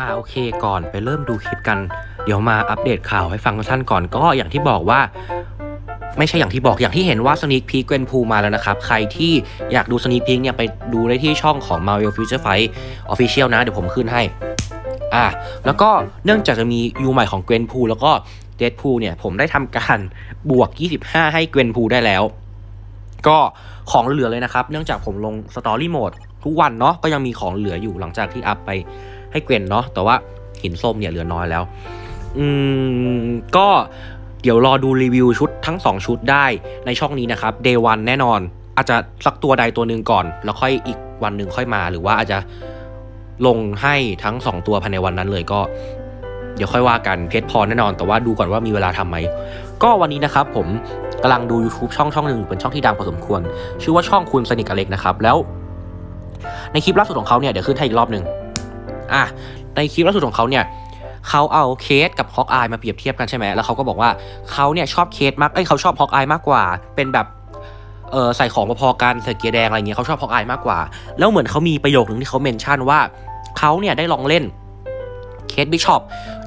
อ่าโอเคก่อนไปเริ่มดูคลิปกัน เดี๋ยวมาอัปเดตข่าวให้ฟังสั้นก่อนก็อย่างที่บอกว่า ไม่ใช่อย่างที่บอกอย่างที่เห็นว่าสนิคพีเกวนพูมาแล้วนะครับ ใครที่อยากดูสนิคพีเนี่ยไปดูได้ที่ช่องของ Marvel Future Fight Official นะ เดี๋ยวผมขึ้นให้ อ่า แล้วก็เนื่องจากจะมียูใหม่ของเกวนพูแล้วก็เดดพูเนี่ย ผมได้ทำการบวก 25 ให้เกวนพูได้แล้ว ก็ของเหลือเลยนะครับ เนื่องจากผมลงสตอรี่โหมดทุกวันเนาะก็ยังมีของเหลืออยู่หลังจากที่อัพไป ให้เกวนเนาะแต่ว่าหินส้มเนี่ยเหลือน้อยแล้ว อืมก็เดี๋ยวรอดูรีวิวชุดทั้ง 2 ชุดได้ในช่องนี้นะครับ Day 1แน่นอน อาจจะสักตัวใดตัวหนึ่งก่อน แล้วค่อยอีกวันหนึ่งค่อยมา หรือว่าอาจจะลงให้ทั้ง 2 ตัวภายในวันนั้นเลยก็ เดี๋ยวค่อยว่ากันเพจพอแน่นอน แต่ว่าดูก่อนว่ามีเวลาทำไหม ก็วันนี้นะครับผมกำลังดู YouTube ช่องช่องหนึ่งเป็นช่องที่ดังพอสมควร ชื่อว่าช่องคุณสนิทอเล็กนะครับแล้ว ในคลิปล่าสุดของเขาเนี่ยเดี๋ยวขึ้นให้อีกรอบหนึ่ง อะในคลิปล่าสุดของเขาเนี่ยเขาเอา Kate กับ Hawkeye มาเปรียบเทียบกันใช่ไหมแล้วเขาก็บอกว่าเขาเนี่ยชอบ Kate มากเอ้ยเขาชอบ Hawkeye มากกว่า เป็นแบบเออใส่ของพอๆกันใส่เกียร์แดงอะไรเงี้ยเขาชอบ Hawkeye มากกว่า แล้วเหมือนเขามีประโยคหนึ่งที่เขา mention ว่าเขาเนี่ยได้ลองเล่น Kate Bishop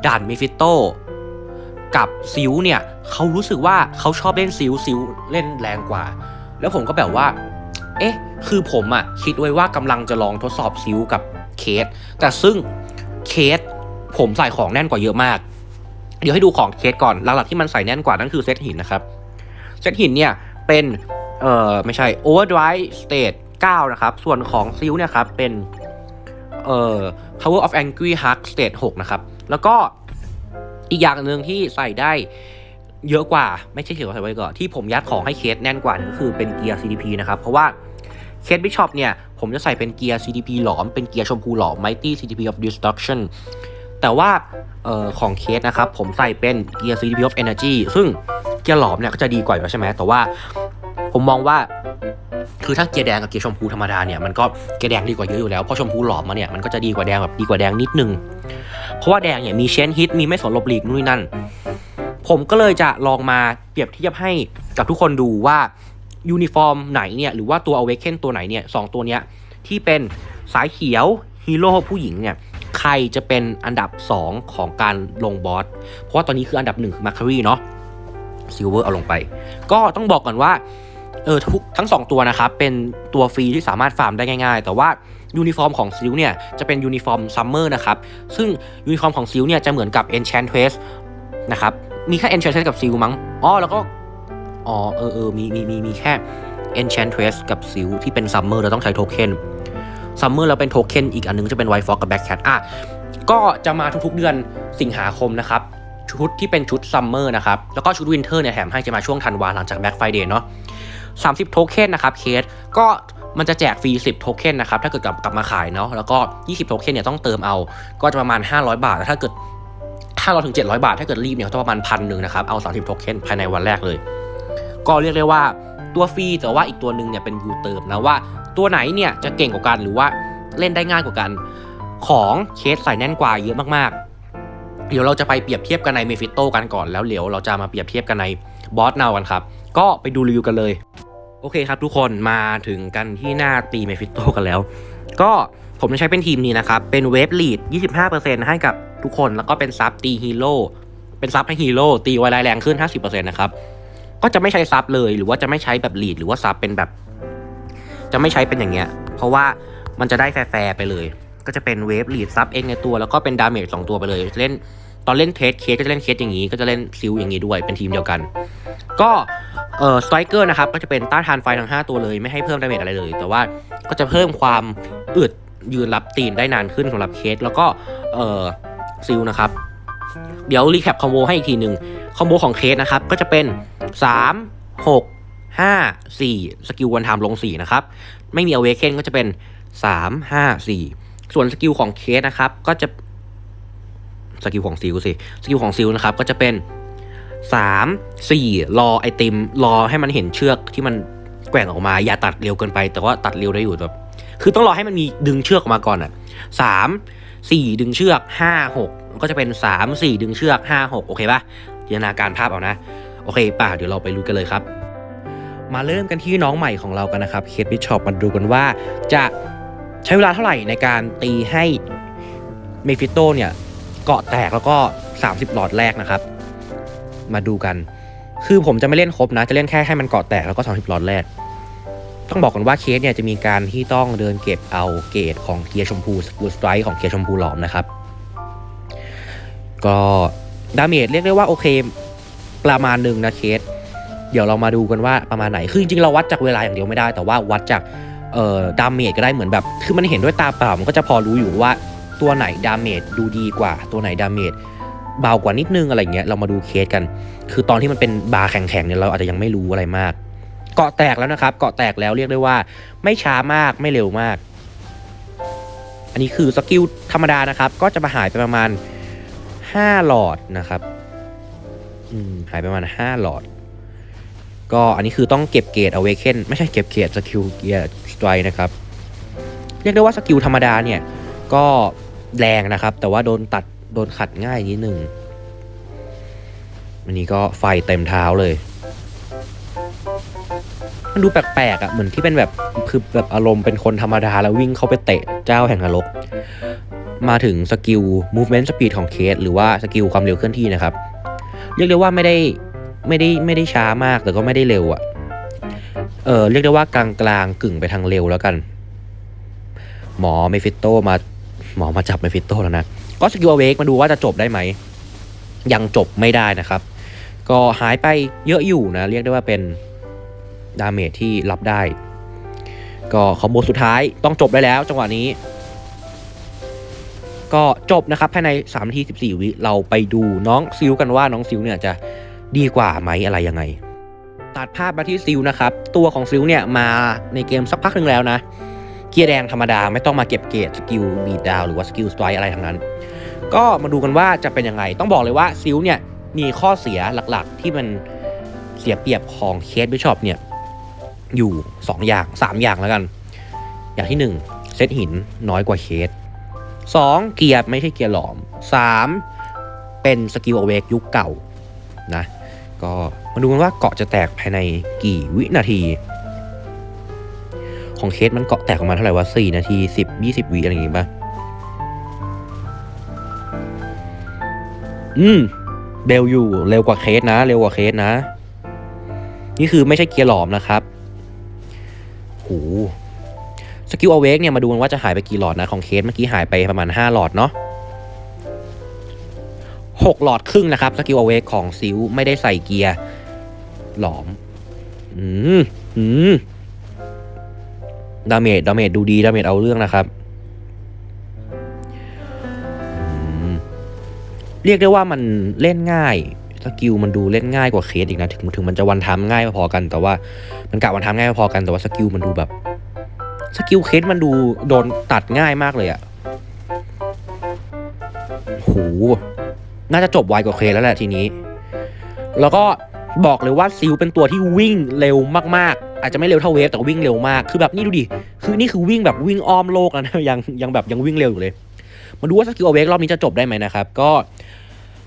ด่าน Mephisto กับ Silk เนี่ยเขารู้สึกว่าเขาชอบเล่น Silk Silk เล่นแรงกว่า แล้วผมก็แบบว่า เอ๊ะ คือผมอะคิดไว้ว่ากำลังจะลองทดสอบ Silk กับ Kate แต่ซึ่ง Kate ผมใส่ของแน่นกว่าเยอะมาก เดี๋ยวให้ดูของ Kate ก่อนหลักๆที่มันใส่แน่นกว่านั่นคือเซตหินนะครับ เซตหินเนี่ยเป็นเอ่อไม่ใช่ Overdrive Stage 9 นะครับ ส่วนของ Silk เนี่ยครับเป็นเอ่อ Power of Angry Heart Stage 6 นะครับ แล้วก็อีกอย่างหนึ่งที่ใส่ได้เยอะกว่าไม่ใช่เขียวใส่ไว้ก่อนที่ผมยัดของให้เคสแน่นกว่าก็คือเป็นเกียร์ CDP นะครับ เพราะว่า เคสบิชอปเนี่ย ผมจะใส่เป็นเกียร์ CDP หลอม เป็นเกียร์ชมพูหลอม Mighty CDP of Destruction แต่ว่าออของเคสนะครับ ผมใส่เป็นเกียร์ CDP of Energy ซึ่งเกียร์หลอมเนี่ยก็จะดีกว่าอยู่ใช่ไหม แต่ว่าผมมองว่าคือถ้าเกียร์แดงกับเกียร์ชมพูธรรมดาเนี่ยมันก็เกียร์แดงดีกว่าเยอะอยู่แล้วเพราะชมพูหลอมมาเนี่ยมันก็จะดีกว่าแดงแบบดีกว่าแดงนิดนึง เพราะว่าแดงเนี่ยมี chain hit มีไม่สนหลบหลีกนู่นนี่นั่น ผมก็เลยจะลองมาเปรียบเทียบให้กับทุกคนดูว่า ยูนิฟอร์มไหนเนี่ยหรือว่าตัว Awaken ตัวไหนเนี่ยสองตัวเนี้ยที่เป็นสายเขียวฮีโร่ผู้หญิงเนี่ยใครจะเป็นอันดับ 2 ของการลงบอส เพราะว่าตอนนี้คืออันดับ1คือ Makkari เนาะซิลเวอร์เอาลงไป ก็ต้องบอกก่อนว่าเออทุกทั้ง 2 ตัวนะครับ เป็นตัวฟรีที่สามารถฟาร์มได้ง่ายๆ แต่ว่ายูนิฟอร์มของ Silk เนี่ยจะเป็นยูนิฟอร์ม summer นะครับ ซึ่งยูนิฟอร์มของ Silk เนี่ยจะเหมือนกับ Enchantress นะครับ มีแค่ Enchantress กับ Silk มั้งอ๋อแล้วก็ อ๋อเออเออมีมีมีมีแค่ Enchantress กับ Silk ที่เป็น summer เราต้องใช้ token summer แล้วเป็นโทเค็นอีกอันนึงจะเป็น White Fox กับ Black Cat อะก็จะมาทุกๆเดือนสิงหาคมนะครับ ชุดที่เป็นชุด summer นะครับ แล้วก็ชุด winter เนี่ยแถมให้จะมาช่วงธันวาหลังจาก Black Friday เนาะ30โทเค็นนะครับ Kate ก็มันจะแจกฟรี 10 โทเค็นนะครับ ถ้าเกิดกลับกลับมาขายเนาะ แล้วก็ 20 โทเค็นเนี่ยต้องเติมเอา ก็จะประมาณ 500 บาท ถ้าเกิด500ถึง700 บาท ถ้าเกิดรีบเนี่ยต้องประมาณพันหนึ่งนะครับ เอา 30 โทเค็นภายในวันแรกเลย ก็เรียกได้ว่าตัวฟรีแต่ว่าอีกตัวหนึ่งเนี่ยเป็นยูเติมนะว่าตัวไหนเนี่ยจะเก่งกว่ากันหรือว่าเล่นได้ง่ายกว่ากัน ของ Kate ใส่แน่นกว่าเยอะมากๆ เดี๋ยวเราจะไปเปรียบเทียบกันใน Mephisto กันก่อนแล้วเดี๋ยวเราจะมาเปรียบเทียบกันในบอสนาวกันครับ ก็ไปดูรีวิวกันเลย โอเคครับทุกคนมาถึงกันที่หน้าตีเมฟิโตกันแล้ว ก็ผมจะใช้เป็นทีมนี้นะครับ เป็นเวฟลีด 25%ให้กับทุกคนแล้วก็เป็นซับตีฮีโร่เป็นซับให้ฮีโร่ตีไวไลแรงขึ้น 50%นะครับ ก็จะไม่ใช้ซับเลย หรือว่าจะไม่ใช้แบบลีดหรือว่าซับเป็นแบบ จะไม่ใช้เป็นอย่างเงี้ย เพราะว่ามันจะได้แฟร์ไปเลย ก็จะเป็นเวฟลีดซับเองในตัว แล้วก็เป็นดาเมจสองตัวไปเลยเล่นตอนเล่น test Kate ก็จะเล่น Kate อย่างนี้ ก็จะเล่น Silk อย่างนี้ด้วยเป็นทีมเดียวกัน ก็เอ่อ striker นะครับก็จะเป็นต้านทานไฟทั้ง 5 ตัวเลย ไม่ให้เพิ่ม damage อะไรเลย แต่ว่าก็จะเพิ่มความอึดยืนรับตีนได้นานขึ้นสำหรับ Kate แล้วก็เอ่อ Silk นะครับ เดี๋ยว recap combo ให้อีกทีหนึ่ง combo ของ Kate นะครับ ก็จะเป็น 3 6 5 4 สกิล one time ลง 4 นะครับ ไม่มี awaken ก็จะเป็น 3 5 4 ส่วนสกิลของ Kate นะครับ ก็จะสกิลของ Silk สิ สกิลของ Silk นะครับ ก็จะเป็น 3 4 รอไอติม รอให้มันเห็นเชือกที่มันแกว่งออกมา อย่าตัดเร็วเกินไป แต่ว่าตัดเร็วได้อยู่แบบคือต้องรอให้มันมีดึงเชือกออกมาก่อนอะสามสี่ดึงเชือกห้าหกก็จะเป็นสามสี่ดึงเชือกห้าหกโอเคปะ จินตนาการภาพเอานะ โอเคป่ะเดี๋ยวเราไปดูกันเลยครับ มาเริ่มกันที่น้องใหม่ของเรากันนะครับ Kate Bishop มาดูกันว่า จะใช้เวลาเท่าไหร่ในการตีให้ Mephisto เนี่ยเกราะแตกแล้วก็ 30 หลอดแรกนะครับ มาดูกัน คือผมจะไม่เล่นครบนะ จะเล่นแค่ให้มันเกราะแตกแล้วก็ 30 หลอดแรก ต้องบอกกันว่า Kate เนี่ยจะมีการที่ต้องเดินเก็บเอาเกรดของเกียร์ชมพูสกูสไตร์ของเกียร์ชมพูหลอมนะครับ ก็ damage เรียกได้ว่าโอเค ประมาณหนึ่งนะ Kate เดี๋ยวเรามาดูกันว่าประมาณไหน คือจริงเราวัดจากเวลาอย่างเดียวไม่ได้ แต่ว่าวัดจากเอ่อ damage ก็ได้เหมือนแบบ คือมันเห็นด้วยตาเปล่ามันก็จะพอรู้อยู่ว่าตัวไหน damage ดูดีกว่า ตัวไหน damage เบากว่านิดนึงอะไรเงี้ยเรามาดู Kate กัน คือตอนที่มันเป็นบาร์แข็งๆเนี่ยเราอาจจะยังไม่รู้อะไรมาก เกราะแตกแล้วนะครับ เกราะแตกแล้วเรียกได้ว่า ไม่ช้ามากไม่เร็วมาก อันนี้คือสกิลธรรมดานะครับ ก็จะมาหายไปประมาณ 5 หลอดนะครับอืมหายไปประมาณ 5 หลอด ก็อันนี้คือต้องเก็บเกรดเอาเวเคนไม่ใช่เก็บเกรดสกิลเกียร์สไตรนะครับ เรียกได้ว่าสกิลธรรมดาเนี่ย ก็แรงนะครับ แต่ว่าโดนตัดโดนขัดง่ายนิดนึงอันนี้ก็ไฟเต็มเท้าเลย มันดูแปลกๆอะเหมือนที่เป็นแบบคือแบบอารมณ์เป็นคนธรรมดาแล้ววิ่งเข้าไปเตะเจ้าแห่งนรก มาถึงสกิล movement speed ของเคส หรือว่าสกิลความเร็วเคลื่อนที่นะครับ เรียกได้ว่าไม่ได้ไม่ได้ไม่ได้ช้ามากแต่ก็ไม่ได้เร็วอะ่ะเออเรียกได้ว่ากลางกลางกึ่งไปทางเร็วแล้วกัน หมอ Mephisto มาหมอมาจับ Mephisto แล้วนะ ก็ skill awake มาดูว่าจะจบได้ไหม ยังจบไม่ได้นะครับ ก็หายไปเยอะอยู่นะ เรียกได้ว่าเป็น damage ที่รับได้ ก็ combo สุดท้ายต้องจบได้แล้ว จังหวะนี้ ก็จบนะครับภายใน3นาที14 วิเราไปดูน้อง Silk กันว่าน้อง Silk เนี่ยจะดีกว่าไหมอะไรยังไง ตัดภาพมาที่ Silk นะครับ ตัวของ Silk เนี่ยมาในเกมสักพักหนึ่งแล้วนะ เกียร์แดงธรรมดาไม่ต้องมาเก็บเกรด skill บีดาวหรือว่า skill strike อะไรทั้งนั้น ก็มาดูกันว่าจะเป็นยังไง ต้องบอกเลยว่า Silk เนี่ยมีข้อเสียหลักๆ ที่มันเสียเปรียบของ Kate Bishop เนี่ยอยู่ 2 อย่าง 3 อย่างแล้วกัน อย่างที่ 1 เซตหินน้อยกว่า Kate 2. เกียร์ไม่ใช่เกียร์หลอม 3. เป็น skill awake ยุคเก่านะก็มาดูกันว่าเกราะจะแตกภายในกี่วินาที ของ Kate มันเกราะแตกออกมาเท่าไหร่วะ4นาที 10 20 วิอะไรอย่างงี้ป่ะอืมเร็วอยู่เร็วกว่า Kate นะ เร็วกว่า Kate นะ นี่คือไม่ใช่เกียร์หลอมนะครับโห skill awake เนี่ยมาดูกันว่าจะหายไปกี่หลอดนะของ Kate เมื่อกี้หายไปประมาณ 5 หลอดเนาะ6หลอดครึ่งนะครับ skill awake ของ Silk ไม่ได้ใส่เกียร์หลอม อืมอืม damage damage ดูดี damage เอาเรื่องนะครับ เรียกได้ว่ามันเล่นง่าย skill มันดูเล่นง่ายกว่า Kate อีกนะ ถึงถึงมันจะวันทำง่ายพอกัน แต่ว่ามันกะวันทำง่ายพอกันแต่ว่า skill มันดูแบบ skill Kate มันดูโดนตัดง่ายมากเลยอะโหน่าจะจบไวกว่า Kate แล้วแหละทีนี้ แล้วก็บอกเลยว่า Silk เป็นตัวที่วิ่งเร็วมากๆ อาจจะไม่เร็วเท่า Wave แต่วิ่งเร็วมาก คือแบบนี่ดูดิ คือนี่คือวิ่งแบบวิ่งอ้อมโลกนะยังยังแบบยังวิ่งเร็วอยู่เลย มาดูว่า skill awake รอบนี้จะจบได้ไหมนะครับ ก็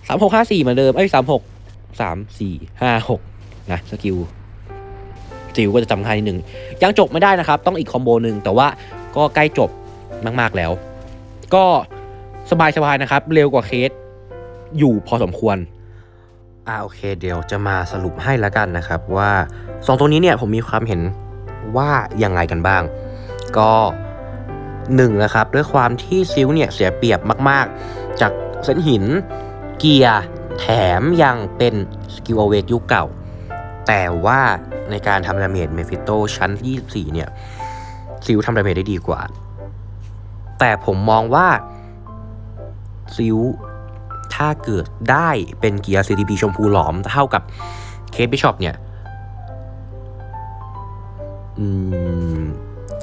สามหกห้าสี่เหมือนเดิม เอ้ยสามหกสามสี่ห้าหกนะ skill Silk ก็จะจำค่านิดหนึ่งยังจบไม่ได้นะครับ ต้องอีก combo หนึ่งแต่ว่าก็ใกล้จบมากๆแล้ว ก็สบายๆนะครับ เร็วกว่า Kate อยู่พอสมควรอ่าโอเคเดี๋ยวจะมาสรุปให้แล้วกันนะครับว่าสองตัวนี้เนี่ยผมมีความเห็นว่ายังไงกันบ้าง ก็หนึ่งนะครับด้วยความที่ Silk เนี่ยเสียเปรียบมาก ๆ จากเส้นหินเกียร์แถมยังเป็น skill awake ยุคเก่า แต่ว่า ในการทำ damage Mephisto ชั้น 24 เนี่ย Silk ทำ damage ได้ดีกว่า แต่ผมมองว่า Silk ถ้าเกิดได้เป็นเกียร์ CTP ชมพูหลอมเท่ากับKate Bishop เนี่ย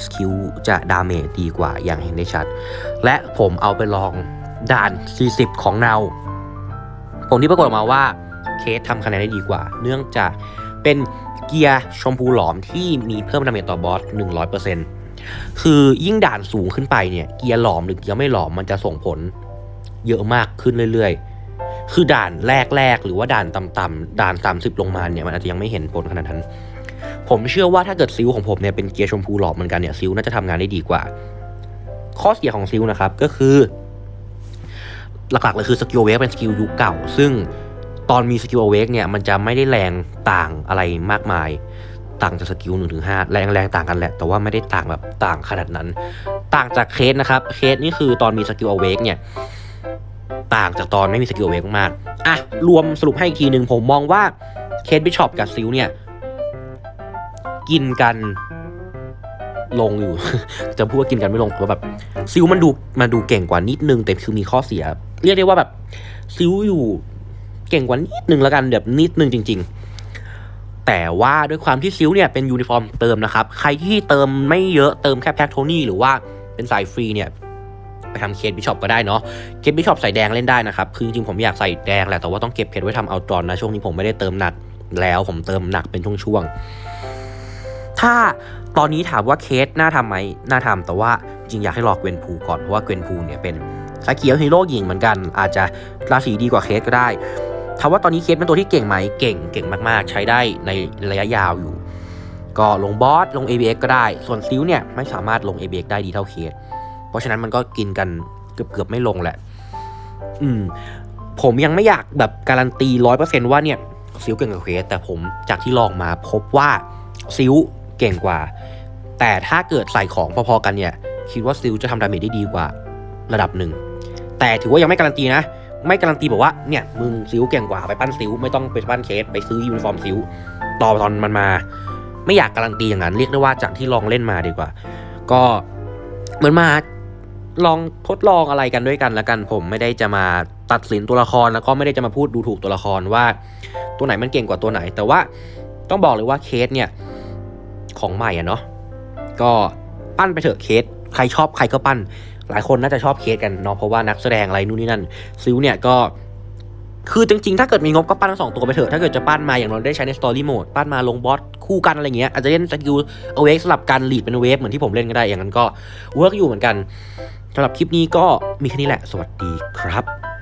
skill จะ damage ดีกว่าอย่างเห็นได้ชัด และผมเอาไปลองด่าน 40 ของ Knull ผลที่ปรากฏออกมาว่า Kate ทำคะแนนได้ดีกว่า เนื่องจากเป็น เกียร์ชมพูหลอมที่มีเพิ่ม damage ต่อบอส 100%คือยิ่งด่านสูงขึ้นไปเนี่ยเกียร์หลอมหรือเกียร์ไม่หลอมมันจะส่งผล เยอะมากขึ้นเรื่อยๆ คือด่านแรกๆ หรือว่าด่านต่ำๆด่าน 30 ลงมาเนี่ยมันอาจจะยังไม่เห็นผลขนาดนั้น ผมเชื่อว่าถ้าเกิด Silk ของผมเนี่ยเป็นเกียร์ชมพูหลอมเหมือนกันเนี่ย Silk น่าจะทำงานได้ดีกว่า ข้อเสียของ Silk นะครับก็คือ หลักๆเลยคือ skill awake เป็น skill ยุคเก่า ซึ่ง ตอนมี skill awake เนี่ยมันจะไม่ได้แรงต่างอะไรมากมาย ต่างจาก skill หนึ่งถึงห้าแรงแรงต่างกันแหละ แต่ว่าไม่ได้ต่างแบบต่างขนาดนั้น ต่างจาก Kate นะครับ Kate นี่คือตอนมี skill awake เนี่ยต่างจากตอนไม่มี skill awake มากอะรวมสรุปให้อีกทีหนึ่งผมมองว่า Kate Bishop กับ Silk เนี่ยกินกันลงอยู่ จะพูดว่ากินกันไม่ลงเพราะแบบ Silk มันดูมันดูเก่งกว่านิดนึงแต่คือมีข้อเสีย เรียกได้ว่าแบบ Silk อยู่ เก่งกว่านิดนึงแล้วกันแบบนิดนึงจริง ๆ แต่ว่าด้วยความที่ Silk เนี่ยเป็นยูนิฟอร์มเติมนะครับ ใครที่เติมไม่เยอะเติมแค่แพ็คโทนี่หรือว่าเป็นสายฟรีเนี่ยไปทำ Kate Bishop ก็ได้เนาะ Kate Bishop ใส่แดงเล่นได้นะครับ คือจริงๆผมอยากใส่แดงแหละ แต่ว่าต้องเก็บเพชรไว้ทำเอาตอนนะ ช่วงนี้ผมไม่ได้เติมหนักแล้วผมเติมหนักเป็นช่วงๆ ถ้าตอนนี้ถามว่า Kate น่าทำไหมน่าทำแต่ว่าจริงอยากให้รอ Gwenpool ก่อน เพราะว่า Gwenpool เนี่ยเป็นสายเขียวฮีโร่หญิงเหมือนกัน อาจจะราศีดีกว่า Kate ก็ได้ ถามว่าตอนนี้ Kate เป็นตัวที่เก่งไหมเก่งเก่งมากๆ ใช้ได้ในระยะยาวอยู่ ก็ลงบอสลง ABX ก็ได้ ส่วน Silk เนี่ยไม่สามารถลง ABX ได้ดีเท่า Kate เพราะฉะนั้นมันก็กินกันเกือบเกือบไม่ลงแหละ อืม ผมยังไม่อยากแบบการันตีร้อยเปอร์เซนต์ว่าเนี่ย Silk เก่งกว่า Kate แต่ผมจากที่ลองมาพบว่า Silk เก่งกว่า แต่ถ้าเกิดใส่ของพอๆกันเนี่ย คิดว่า Silk จะทำ damage ได้ดีกว่าระดับหนึ่ง แต่ถือว่ายังไม่การันตีนะ ไม่การันตีบอกว่าเนี่ยมึง Silk เก่งกว่าไปปั้น Silk ไม่ต้องไปปั้น Kate ไปซื้อยูนิฟอร์ม Silkต่อตอนมันมา ไม่อยากการันตีอย่างนั้น เรียกได้ว่าจากที่ลองเล่นมาดีกว่า ก็เหมือนมาลองทดลองอะไรกันด้วยกันแล้วกันผมไม่ได้จะมาตัดสินตัวละครแล้วก็ไม่ได้จะมาพูดดูถูกตัวละครว่า ตัวไหนมันเก่งกว่าตัวไหน แต่ว่าต้องบอกเลยว่าเคสเนี่ยของใหม่อะเนาะก็ปั้นไปเถอะเคส ใครชอบใครก็ปั้น หลายคนน่าจะชอบเคสกันเนาะเพราะว่านักแสดงอะไรนู่นนี่นั่นซิลเนี่ยก็คือจริงๆ ถ้าเกิดมีงบก็ปั้นทั้งสองตัวไปเถอะ ถ้าเกิดจะปั้นมาอย่างเราได้ใช้ใน story mode ปั้นมาลงบอสคู่กันอะไรเงี้ย อาจจะเล่น skill awake สลับกัน lead เป็น Wave เหมือนที่ผมเล่นก็ได้ อย่างนั้นก็ work อยู่เหมือนกันสำหรับคลิปนี้ก็มีแค่นี้แหละ สวัสดีครับ